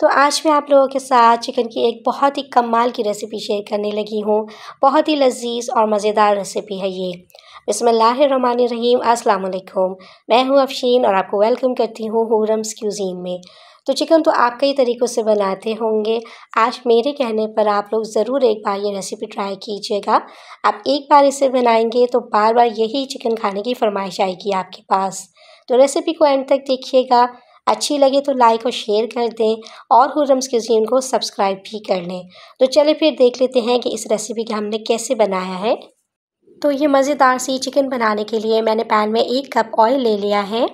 तो आज मैं आप लोगों के साथ चिकन की एक बहुत ही कमाल की रेसिपी शेयर करने लगी हूँ। बहुत ही लजीज और मज़ेदार रेसिपी है ये। रहीम अस्सलाम मैं हूँ अफशीन और आपको वेलकम करती हूँ हुरम्स क्यूजीन में। तो चिकन तो आप कई तरीक़ों से बनाते होंगे। आज मेरे कहने पर आप लोग ज़रूर एक बार ये रेसिपी ट्राई कीजिएगा। आप एक बार इसे बनाएँगे तो बार बार यही चिकन खाने की फरमाइश आएगी आपके पास। तो रेसिपी को एंड तक देखिएगा। अच्छी लगे तो लाइक और शेयर कर दें और हुरम्स क्यूजीन को सब्सक्राइब भी कर लें। तो चलिए फिर देख लेते हैं कि इस रेसिपी को हमने कैसे बनाया है। तो ये मज़ेदार सी चिकन बनाने के लिए मैंने पैन में एक कप ऑयल ले लिया है।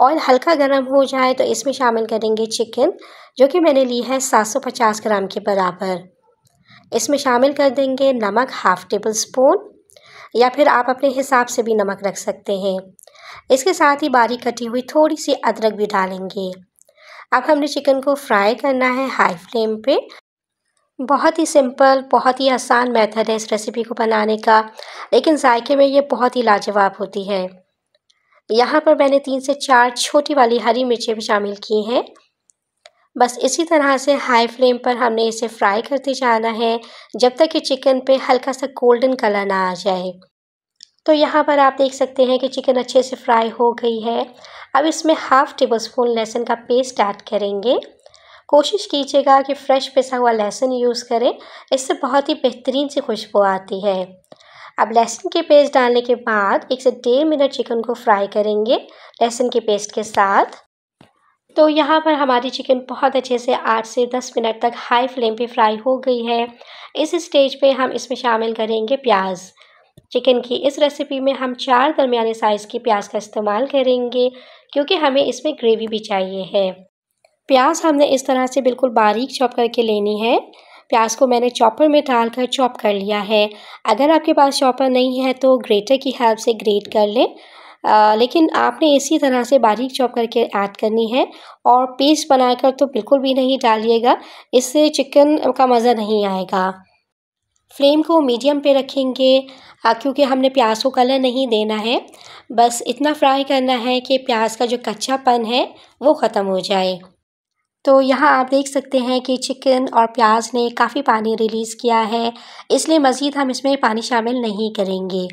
ऑयल हल्का गर्म हो जाए तो इसमें शामिल करेंगे चिकन जो कि मैंने ली है 750 ग्राम के बराबर। इसमें शामिल कर देंगे नमक हाफ़ टेबल स्पून या फिर आप अपने हिसाब से भी नमक रख सकते हैं। इसके साथ ही बारीक कटी हुई थोड़ी सी अदरक भी डालेंगे। अब हमने चिकन को फ्राई करना है हाई फ्लेम पे। बहुत ही सिंपल, बहुत ही आसान मेथड है इस रेसिपी को बनाने का, लेकिन जायके में ये बहुत ही लाजवाब होती है। यहाँ पर मैंने तीन से चार छोटी वाली हरी मिर्चें भी शामिल की हैं। बस इसी तरह से हाई फ्लेम पर हमने इसे फ्राई करते जाना है, जब तक कि चिकन पे हल्का सा गोल्डन कलर ना आ जाए। तो यहाँ पर आप देख सकते हैं कि चिकन अच्छे से फ्राई हो गई है। अब इसमें हाफ़ टेबल स्पून लहसुन का पेस्ट ऐड करेंगे। कोशिश कीजिएगा कि फ़्रेश पिसा हुआ लहसुन यूज़ करें, इससे बहुत ही बेहतरीन सी खुशबू आती है। अब लहसुन के पेस्ट डालने के बाद एक से डेढ़ मिनट चिकन को फ्राई करेंगे लहसुन के पेस्ट के साथ। तो यहाँ पर हमारी चिकन बहुत अच्छे से आठ से दस मिनट तक हाई फ्लेम पे फ्राई हो गई है। इस स्टेज पे हम इसमें शामिल करेंगे प्याज। चिकन की। इस रेसिपी में हम चार दरमियाने साइज़ की प्याज का इस्तेमाल करेंगे, क्योंकि हमें इसमें ग्रेवी भी चाहिए है। प्याज हमने इस तरह से बिल्कुल बारीक चॉप करके लेनी है। प्याज को मैंने चॉपर में डालकर चॉप कर लिया है। अगर आपके पास चॉपर नहीं है तो ग्रेटर की हेल्प से ग्रेट कर लें। लेकिन आपने इसी तरह से बारीक चॉप करके ऐड करनी है। और पेस्ट बनाकर तो बिल्कुल भी नहीं डालिएगा। इससे चिकन का मज़ा नहीं आएगा। फ्लेम को मीडियम पे रखेंगे क्योंकि हमने प्याज को कलर नहीं देना है। बस इतना फ्राई करना है कि प्याज का जो कच्चापन है, वो ख़त्म हो जाए। तो यहाँ आप देख सकते हैं कि चिकन और प्याज ने काफ़ी पानी रिलीज़ किया है, इसलिए मज़ीद हम इसमें पानी शामिल नहीं करेंगे।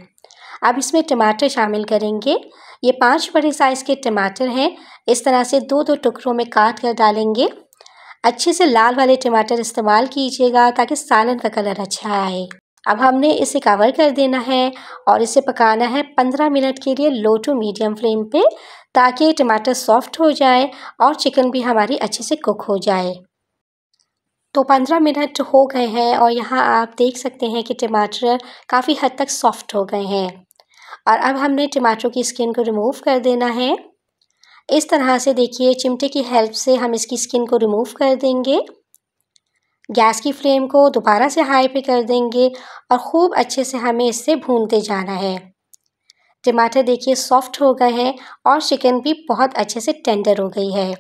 अब इसमें टमाटर शामिल करेंगे। ये पाँच बड़े साइज़ के टमाटर हैं, इस तरह से दो दो टुकड़ों में काट कर डालेंगे। अच्छे से लाल वाले टमाटर इस्तेमाल कीजिएगा ताकि सालन का कलर अच्छा आए। अब हमने इसे कवर कर देना है और इसे पकाना है पंद्रह मिनट के लिए लो टू मीडियम फ्लेम पे ताकि टमाटर सॉफ्ट हो जाए और चिकन भी हमारी अच्छे से कुक हो जाए। तो पंद्रह मिनट हो गए हैं और यहाँ आप देख सकते हैं कि टमाटर काफ़ी हद तक सॉफ्ट हो गए हैं। और अब हमने टमाटर की स्किन को रिमूव कर देना है। इस तरह से देखिए, चिमटे की हेल्प से हम इसकी स्किन को रिमूव कर देंगे। गैस की फ्लेम को दोबारा से हाई पे कर देंगे और ख़ूब अच्छे से हमें इससे भूनते जाना है। टमाटर देखिए सॉफ्ट हो गए हैं और चिकन भी बहुत अच्छे से टेंडर हो गई है।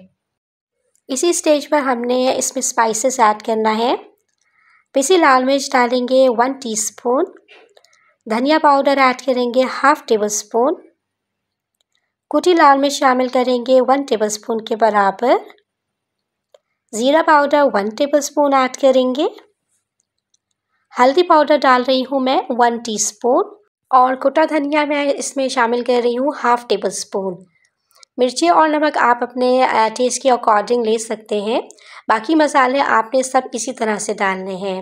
इसी स्टेज पर हमने इसमें स्पाइसेस ऐड करना है। पिसी लाल मिर्च डालेंगे वन टीस्पून धनिया पाउडर ऐड करेंगे हाफ़ टेबल स्पून कुटी लाल मिर्च शामिल करेंगे वन टेबल स्पून के बराबर। ज़ीरा powder one tablespoon add करेंगे। हल्दी पाउडर डाल रही हूँ मैं वन टीस्पून और कुटा धनिया मैं इसमें शामिल कर रही हूँ हाफ़ टेबल स्पून मिर्ची और नमक आप अपने टेस्ट के अकॉर्डिंग ले सकते हैं। बाकी मसाले आपने सब इसी तरह से डालने हैं।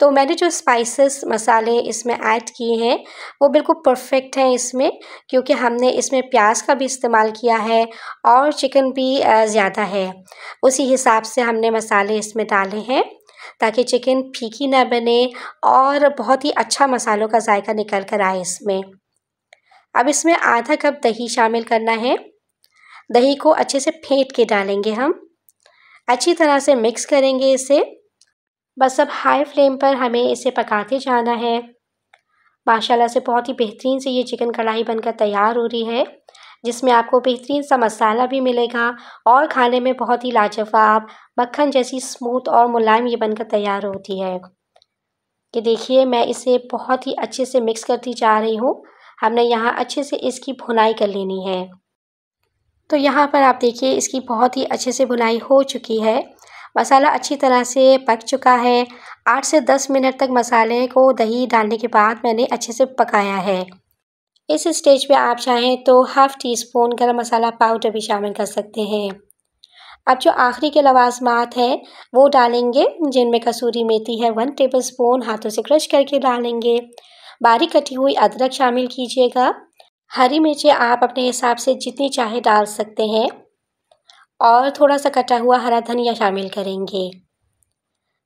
तो मैंने जो स्पाइसेस मसाले इसमें ऐड किए हैं, वो बिल्कुल परफेक्ट हैं इसमें, क्योंकि हमने इसमें प्याज का भी इस्तेमाल किया है और चिकन भी ज़्यादा है। उसी हिसाब से हमने मसाले इसमें डाले हैं, ताकि चिकन फीकी ना बने और बहुत ही अच्छा मसालों का जायका निकल कर आए इसमें। अब इसमें आधा कप दही शामिल करना है। दही को अच्छे से फेंट के डालेंगे हम। अच्छी तरह से मिक्स करेंगे इसे। बस अब हाई फ्लेम पर हमें इसे पकाते जाना है। माशाल्लाह से बहुत ही बेहतरीन से ये चिकन कढ़ाई बनकर तैयार हो रही है, जिसमें आपको बेहतरीन सा मसाला भी मिलेगा और खाने में बहुत ही लाजवाब, मक्खन जैसी स्मूथ और मुलायम ये बनकर तैयार होती है। कि देखिए, मैं इसे बहुत ही अच्छे से मिक्स करती जा रही हूँ। हमने यहाँ अच्छे से इसकी भुनाई कर लेनी है। तो यहाँ पर आप देखिए, इसकी बहुत ही अच्छे से बुनाई हो चुकी है। मसाला अच्छी तरह से पक चुका है। आठ से दस मिनट तक मसाले को दही डालने के बाद मैंने अच्छे से पकाया है। इस स्टेज पे आप चाहें तो हाफ़ टी स्पून गर्म मसाला पाउडर भी शामिल कर सकते हैं। अब जो आखिरी के लवाजमात हैं, वो डालेंगे, जिनमें कसूरी मेथी है वन टेबल स्पून हाथों से क्रश करके डालेंगे। बारीक कटी हुई अदरक शामिल कीजिएगा। हरी मिर्चें आप अपने हिसाब से जितनी चाहे डाल सकते हैं। और थोड़ा सा कटा हुआ हरा धनिया शामिल करेंगे।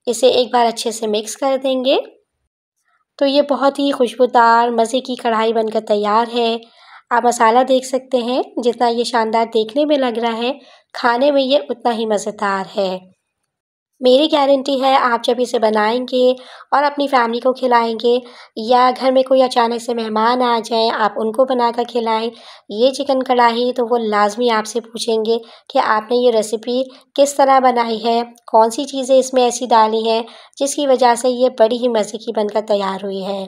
इसे एक बार अच्छे से मिक्स कर देंगे। तो ये बहुत ही खुशबूदार, मज़े की कढ़ाई बनकर तैयार है। आप मसाला देख सकते हैं, जितना ये शानदार देखने में लग रहा है, खाने में ये उतना ही मज़ेदार है। मेरी गारंटी है आप जब इसे बनाएँगे और अपनी फैमिली को खिलाएँगे या घर में कोई अचानक से मेहमान आ जाएँ, आप उनको बनाकर खिलाएँ। ये चिकन कढ़ाई तो वो लाजमी आपसे पूछेंगे कि आपने ये रेसिपी किस तरह बनाई है कौन सी चीज़ें इसमें ऐसी डाली हैं, जिसकी वजह से ये बड़ी ही मज़े की बनकर तैयार हुई है।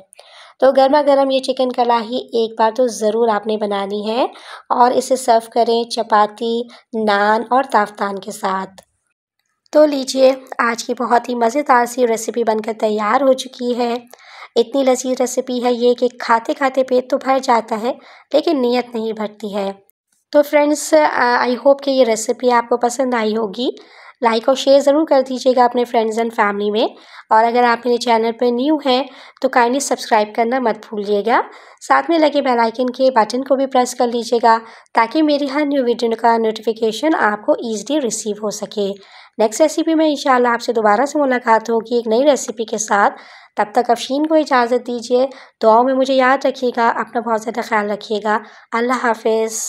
तो गर्मा गर्म ये चिकन कढ़ाई एक बार तो ज़रूर आपने बनानी है और इसे सर्व करें चपाती, नान और ताफ्तान के साथ। तो लीजिए, आज की बहुत ही मज़ेदार सी रेसिपी बनकर तैयार हो चुकी है। इतनी लजीज रेसिपी है ये कि खाते खाते पेट तो भर जाता है, लेकिन नीयत नहीं भरती है। तो फ्रेंड्स आई होप कि ये रेसिपी आपको पसंद आई होगी। लाइक और शेयर ज़रूर कर दीजिएगा अपने फ्रेंड्स एंड फैमिली में। और अगर आप मेरे चैनल पर न्यू हैं तो काइंडली सब्सक्राइब करना मत भूलिएगा। साथ में लगे बेल आइकन के बटन को भी प्रेस कर लीजिएगा, ताकि मेरी हर न्यू वीडियो का नोटिफिकेशन आपको ईजिली रिसीव हो सके। नेक्स्ट रेसिपी में इंशाल्लाह आपसे दोबारा से मुलाकात होगी एक नई रेसिपी के साथ। तब तक अफशीन को इजाज़त दीजिए। दुआओं में मुझे याद रखिएगा, अपना बहुत ज़्यादा ख्याल रखिएगा। अल्लाह हाफिज़।